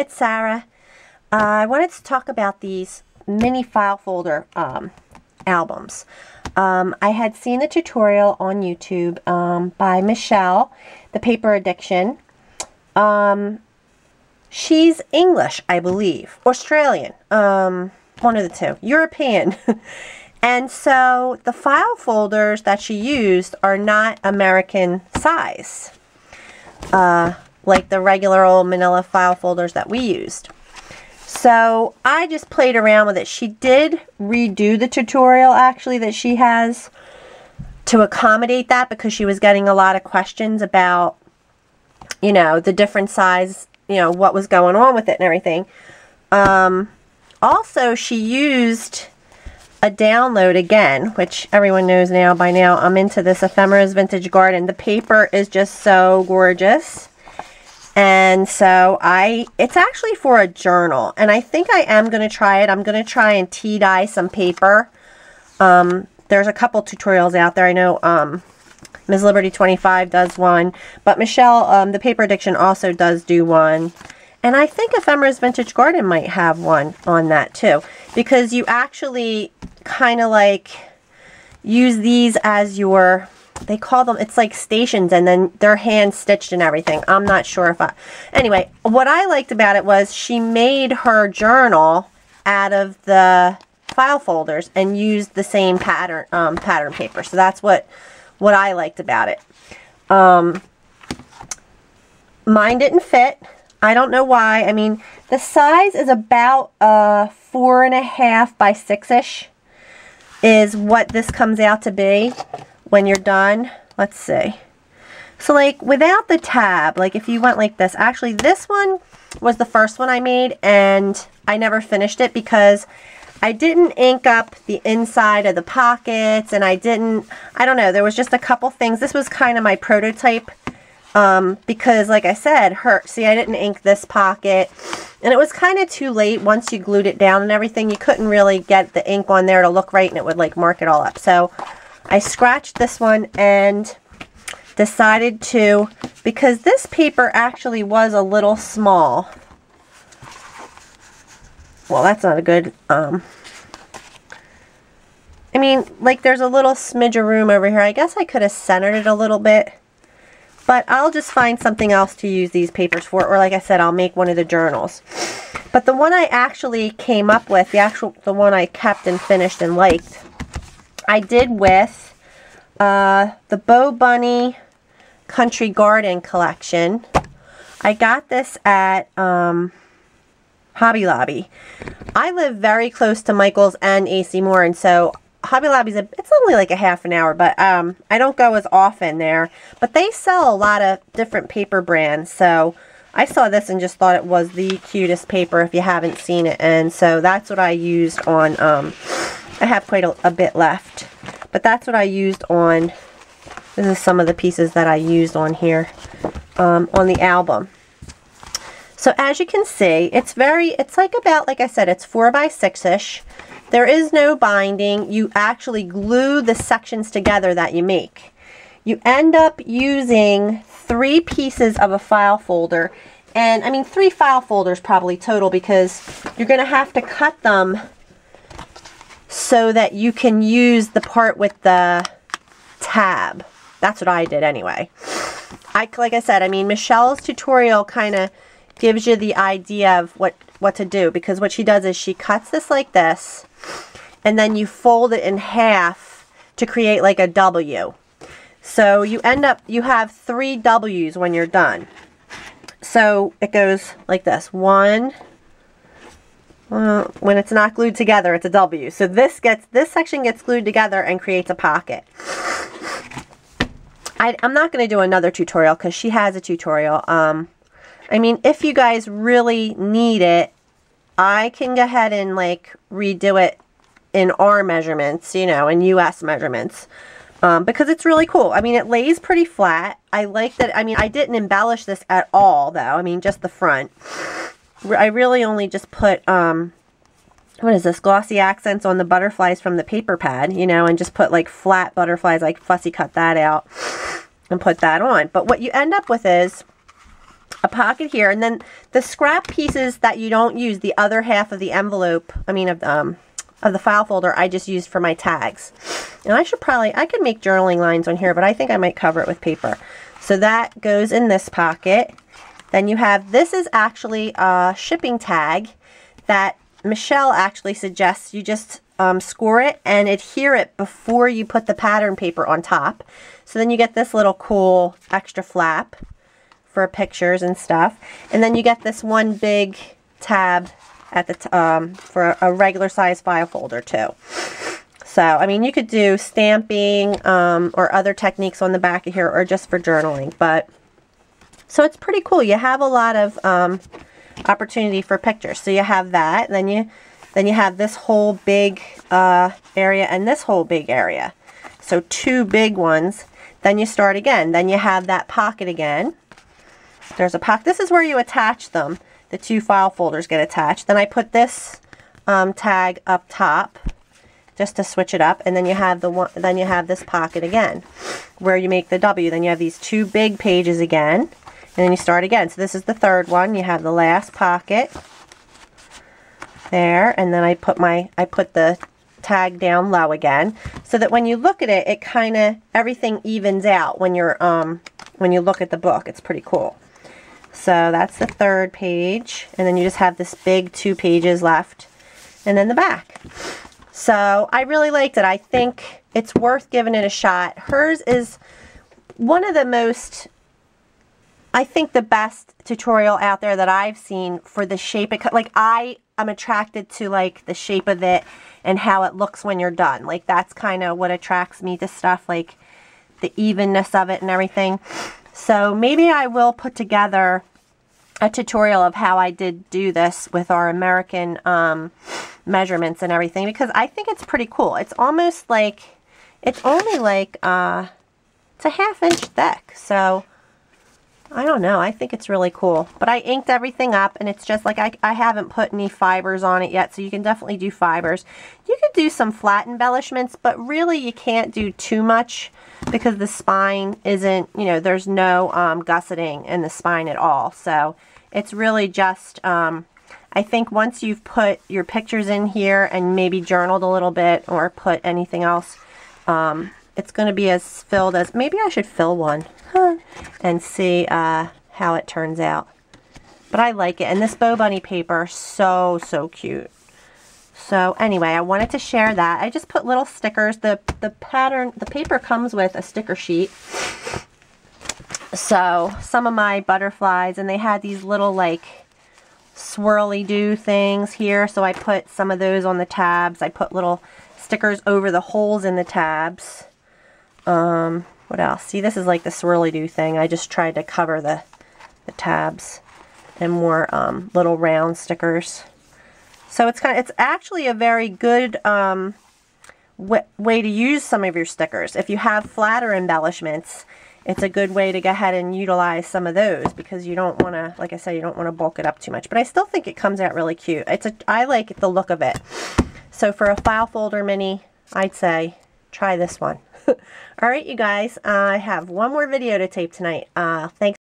it's Sara. Uh, I wanted to talk about these mini file folder um, albums. Um, I had seen a tutorial on YouTube um, by Michele, The Paper Addiction. Um, she's English, I believe. Australian. Um, one of the two. European. and so the file folders that she used are not American size. Uh, like the regular old manila file folders that we used. So I just played around with it. She did redo the tutorial actually that she has to accommodate that because she was getting a lot of questions about, you know, the different size, you know, what was going on with it and everything. Um, also, she used a download again, which everyone knows now by now. I'm into this Ephemera's Vintage Garden. The paper is just so gorgeous. And so I, it's actually for a journal. And I think I am going to try it. I'm going to try and tea dye some paper. Um, there's a couple tutorials out there. I know um, Ms. Liberty 25 does one. But Michele, um, the Paper Addiction also does do one. And I think Ephemera's Vintage Garden might have one on that too. Because you actually kind of like use these as your they call them, it's like stations and then they're hand stitched and everything. I'm not sure if I, anyway, what I liked about it was she made her journal out of the file folders and used the same pattern, um, pattern paper. So that's what, what I liked about it. Um, mine didn't fit. I don't know why. I mean, the size is about uh, four and a half by six-ish is what this comes out to be when you're done. Let's see. So like without the tab, like if you went like this, actually this one was the first one I made and I never finished it because I didn't ink up the inside of the pockets and I didn't, I don't know, there was just a couple things. This was kind of my prototype um, because like I said, her, see I didn't ink this pocket and it was kind of too late once you glued it down and everything. You couldn't really get the ink on there to look right and it would like mark it all up. So I scratched this one and decided to, because this paper actually was a little small. Well, that's not a good, um, I mean, like there's a little smidge of room over here. I guess I could have centered it a little bit. But I'll just find something else to use these papers for. Or like I said, I'll make one of the journals. But the one I actually came up with, the actual, the one I kept and finished and liked, I did with uh, the Bo Bunny Country Garden collection. I got this at um, Hobby Lobby. I live very close to Michael's and AC Moore, and so Hobby Lobby's a, it's only like a half an hour, but um, I don't go as often there. But they sell a lot of different paper brands, so I saw this and just thought it was the cutest paper if you haven't seen it. And so that's what I used on, um, I have quite a, a bit left. But that's what I used on, this is some of the pieces that I used on here, um, on the album. So as you can see, it's very, it's like about, like I said, it's 4 by 6-ish. There is no binding. You actually glue the sections together that you make. You end up using three pieces of a file folder. And I mean, three file folders probably total because you're going to have to cut them so that you can use the part with the tab. That's what I did anyway. I, like I said, I mean, Michele's tutorial kind of gives you the idea of what, what to do because what she does is she cuts this like this and then you fold it in half to create like a W. So you end up, you have three W's when you're done. So it goes like this. One, uh, when it's not glued together, it's a W. So this gets, this section gets glued together and creates a pocket. I, am not going to do another tutorial because she has a tutorial. Um, I mean, if you guys really need it, I can go ahead and like redo it in our measurements, you know, in US measurements. Um, because it's really cool. I mean, it lays pretty flat. I like that. I mean, I didn't embellish this at all, though. I mean, just the front. I really only just put, um, what is this, glossy accents on the butterflies from the paper pad, you know, and just put like flat butterflies, like fussy cut that out and put that on. But what you end up with is, a pocket here. And then the scrap pieces that you don't use, the other half of the envelope, I mean, of, um, of the file folder, I just used for my tags. And I should probably, I could make journaling lines on here, but I think I might cover it with paper. So that goes in this pocket. Then you have, this is actually a shipping tag that Michele actually suggests you just um, score it and adhere it before you put the pattern paper on top. So then you get this little cool extra flap for pictures and stuff. And then you get this one big tab at the um, for a regular size file folder too. So, I mean, you could do stamping um, or other techniques on the back of here or just for journaling. But, so it's pretty cool. You have a lot of um, opportunity for pictures. So you have that. Then you, then you have this whole big uh, area and this whole big area. So two big ones. Then you start again. Then you have that pocket again. There's a pocket. This is where you attach them. The two file folders get attached. Then I put this um, tag up top just to switch it up and then you have the one then you have this pocket again where you make the W then you have these two big pages again and then you start again. So this is the third one. You have the last pocket there. And then I put my I put the tag down low again so that when you look at it it kind of everything evens out when you're um when you look at the book. It's pretty cool. So that's the third page. And then you just have this big two pages left and then the back. So I really liked it. I think it's worth giving it a shot. Hers is one of the most, I think the best tutorial out there that I've seen for the shape. It, like I am attracted to like the shape of it and how it looks when you're done. Like that's kind of what attracts me to stuff like the evenness of it and everything. So maybe I will put together a tutorial of how I did do this with our American um, measurements and everything because I think it's pretty cool. It's almost like, it's only like, uh, it's a half inch thick. So, I don't know. I think it's really cool. But I inked everything up and it's just like I, I haven't put any fibers on it yet. So you can definitely do fibers. You could do some flat embellishments, but really you can't do too much because the spine isn't, you know, there's no um, gusseting in the spine at all. So it's really just, um, I think once you've put your pictures in here and maybe journaled a little bit or put anything else, um, it's going to be as filled as, maybe I should fill one huh, and see uh, how it turns out. But I like it. And this Bo Bunny paper, so, so cute. So anyway, I wanted to share that. I just put little stickers. The, the pattern, the paper comes with a sticker sheet. So some of my butterflies, and they had these little like swirly do things here. So I put some of those on the tabs. I put little stickers over the holes in the tabs. Um, what else? See, this is like the swirly do thing. I just tried to cover the, the tabs and more um, little round stickers. So it's kind of, it's actually a very good um, way to use some of your stickers. If you have flatter embellishments, it's a good way to go ahead and utilize some of those because you don't want to, like I said, you don't want to bulk it up too much. But I still think it comes out really cute. It's a, I like the look of it. So for a file folder mini, I'd say try this one. All right, you guys, uh, I have one more video to tape tonight. Uh, thanks.